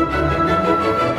Música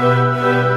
Música